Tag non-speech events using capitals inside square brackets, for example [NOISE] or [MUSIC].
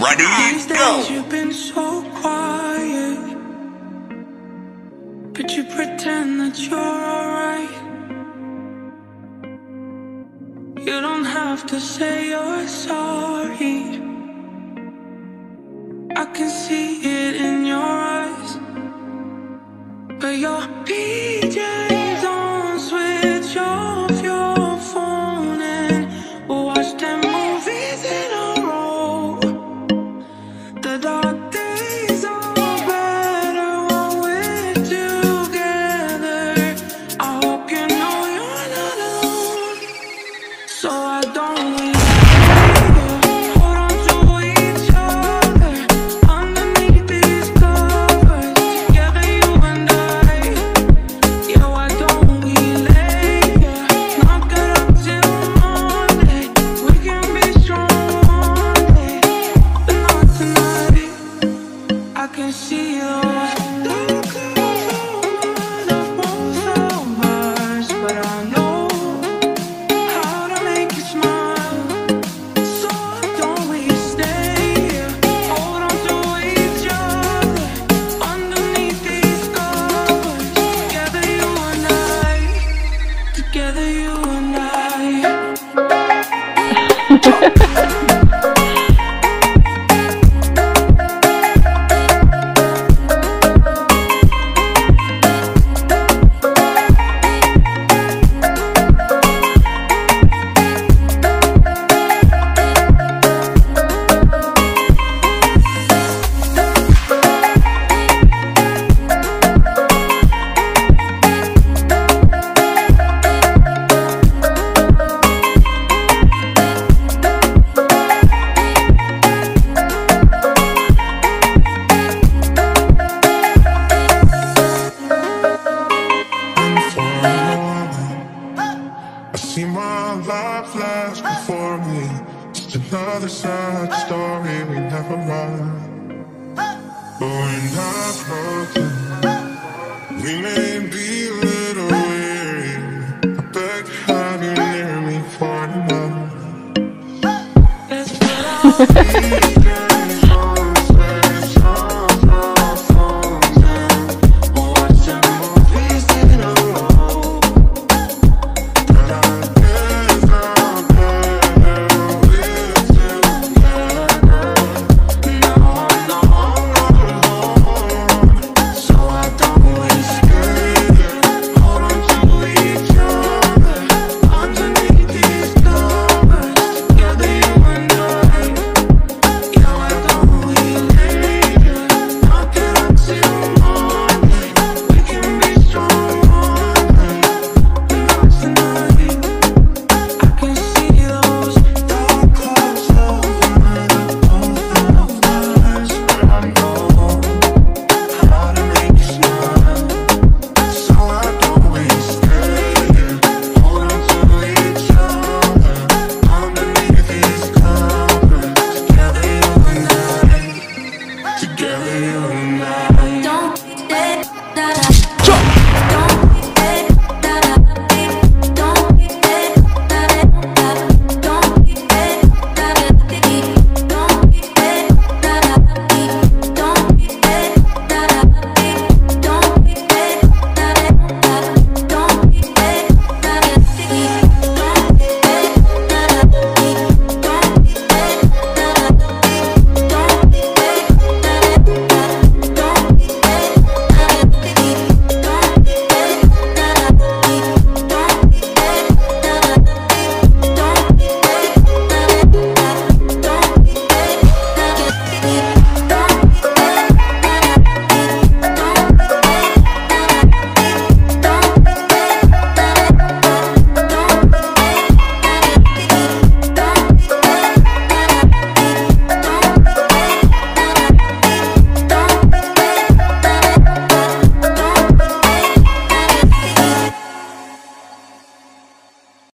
Ready? These go. Days you've been so quiet, but you pretend that you're alright. You don't have to say you're sorry. I can see it. Ha ha ha! Just another sad story we never won. But we're not broken. We may be a little weary. I beg to have you near me for another. [LAUGHS]